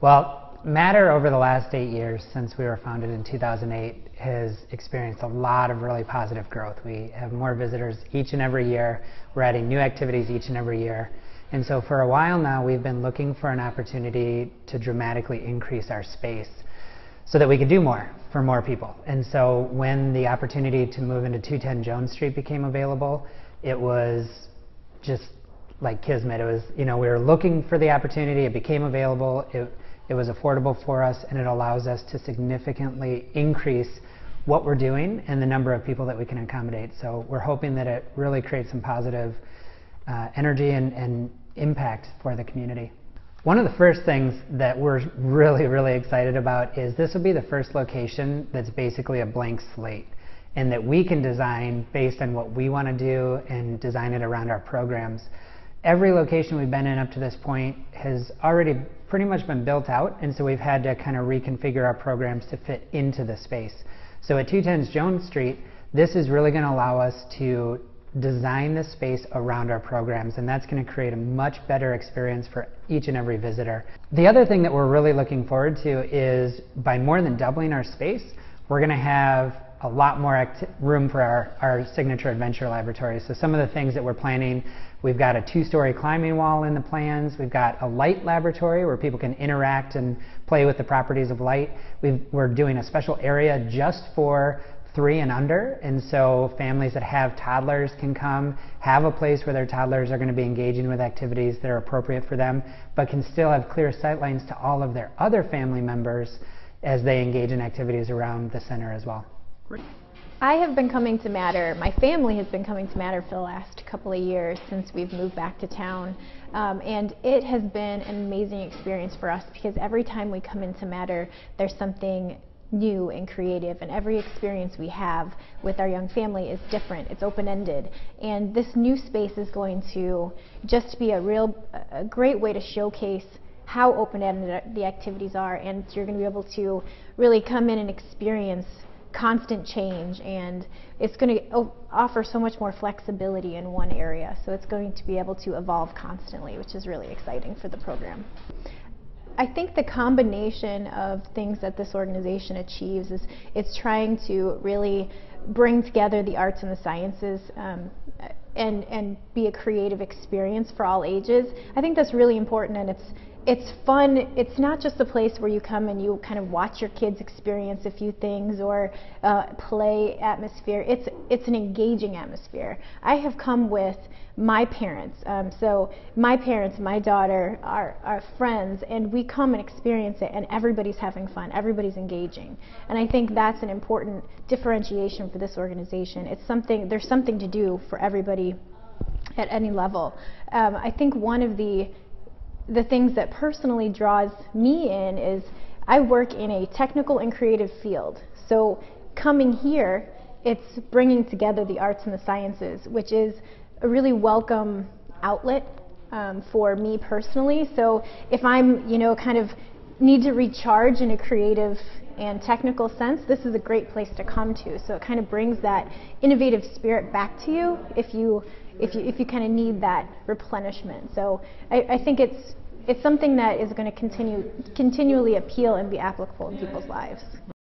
Well, Matter over the last eight years, since we were founded in 2008, has experienced a lot of really positive growth. We have more visitors each and every year. We're adding new activities each and every year. And so for a while now, we've been looking for an opportunity to dramatically increase our space so that we could do more for more people. And so when the opportunity to move into 210 Jones Street became available, it was just like kismet. It was, you know, we were looking for the opportunity, it became available, it, it was affordable for us, and it allows us to significantly increase what we're doing and the number of people that we can accommodate. So we're hoping that it really creates some positive uh, energy and, and impact for the community. One of the first things that we're really, really excited about is this will be the first location that's basically a blank slate and that we can design based on what we want to do and design it around our programs. Every location we've been in up to this point has already pretty much been built out, and so we've had to kind of reconfigure our programs to fit into the space. So at 210 Jones Street, this is really going to allow us to design the space around our programs, and that's going to create a much better experience for each and every visitor. The other thing that we're really looking forward to is by more than doubling our space, we're going to have a lot more room for our, our signature adventure laboratory. So some of the things that we're planning, we've got a two-story climbing wall in the plans. We've got a light laboratory where people can interact and play with the properties of light. we are doing a special area just for three and under, and so families that have toddlers can come, have a place where their toddlers are going to be engaging with activities that are appropriate for them, but can still have clear sightlines to all of their other family members as they engage in activities around the center as well. Great. I have been coming to Matter, my family has been coming to Matter for the last couple of years since we've moved back to town. Um, and it has been an amazing experience for us because every time we come into Matter, there's something new and creative and every experience we have with our young family is different it's open-ended and this new space is going to just be a real a great way to showcase how open-ended the activities are and you're going to be able to really come in and experience constant change and it's going to offer so much more flexibility in one area so it's going to be able to evolve constantly which is really exciting for the program I think the combination of things that this organization achieves is it's trying to really bring together the arts and the sciences um, and and be a creative experience for all ages. I think that's really important and it's it's fun. It's not just a place where you come and you kind of watch your kids experience a few things or uh, play atmosphere. It's it's an engaging atmosphere. I have come with my parents. Um, so my parents, my daughter, are our friends, and we come and experience it, and everybody's having fun. Everybody's engaging, and I think that's an important differentiation for this organization. It's something. There's something to do for everybody at any level. Um, I think one of the the things that personally draws me in is I work in a technical and creative field. So coming here, it's bringing together the arts and the sciences, which is a really welcome outlet um, for me personally. So if I'm, you know, kind of need to recharge in a creative and technical sense, this is a great place to come to. So it kind of brings that innovative spirit back to you if you if you if you kind of need that replenishment. So I, I think it's it's something that is going to continue continually appeal and be applicable in people's lives.